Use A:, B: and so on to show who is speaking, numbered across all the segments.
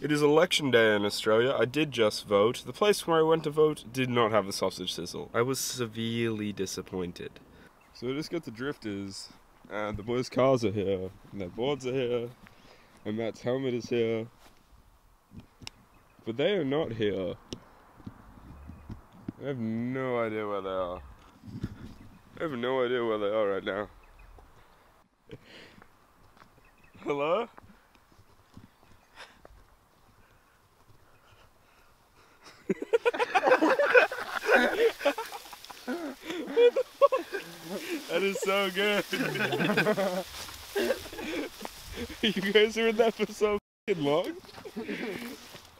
A: It is election day in Australia. I did just vote. The place where I went to vote did not have the sausage sizzle. I was severely disappointed. So I just got the drifters, and the boys' cars are here, and their boards are here, and Matt's helmet is here. But they are not here. I have no idea where they are. I have no idea where they are right now. Hello? That is so good. you guys heard that for so fucking long?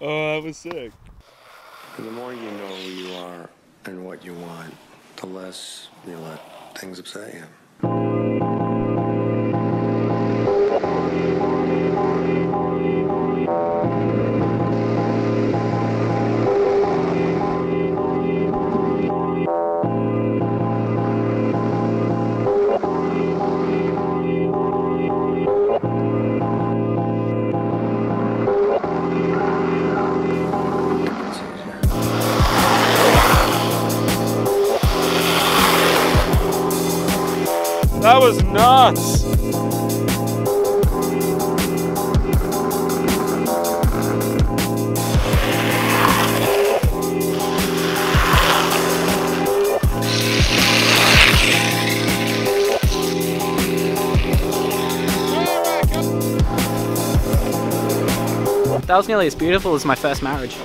A: Oh, that was sick.
B: The more you know who you are and what you want, the less you let things upset you.
A: That was nuts.
C: That was nearly as beautiful as my first marriage.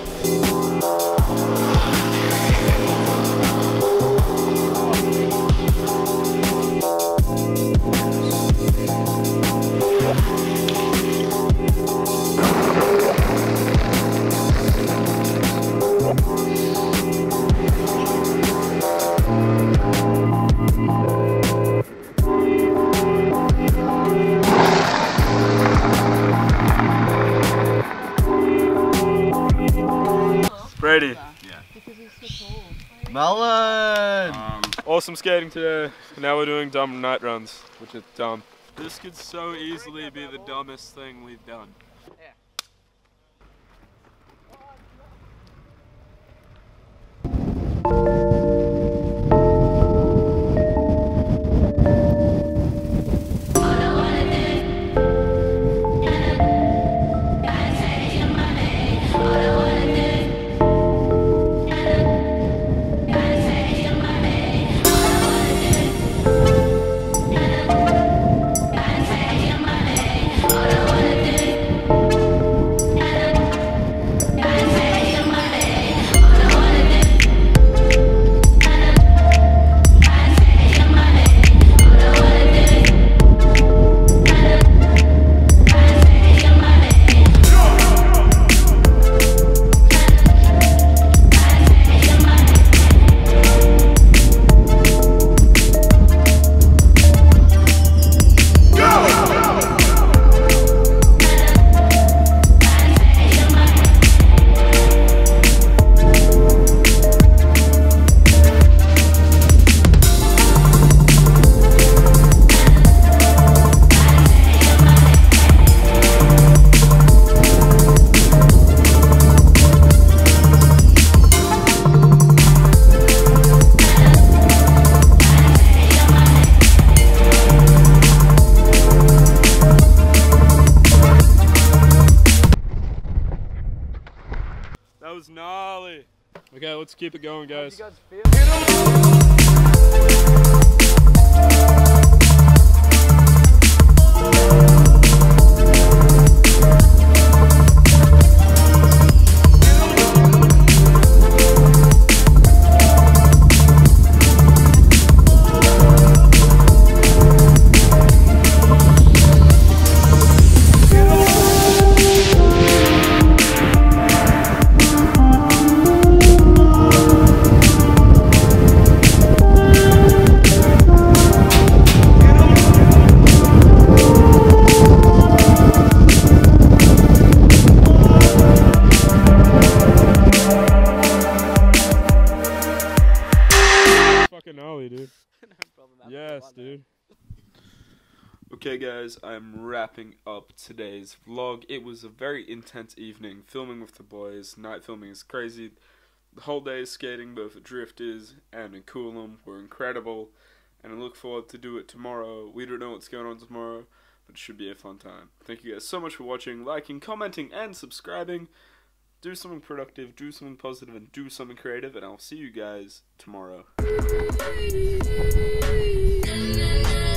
A: Brady.
D: Melon!
A: Um, awesome skating today. Now we're doing dumb night runs, which is dumb. This could so easily be the dumbest thing we've done. Was gnarly. Okay, let's keep it going, guys. Dude. Okay, guys, I'm wrapping up today's vlog. It was a very intense evening filming with the boys. Night filming is crazy. The whole day skating, both at Drifters and in Coolum, were incredible, and I look forward to do it tomorrow. We don't know what's going on tomorrow, but it should be a fun time. Thank you guys so much for watching, liking, commenting, and subscribing do something productive, do something positive, and do something creative, and I'll see you guys tomorrow.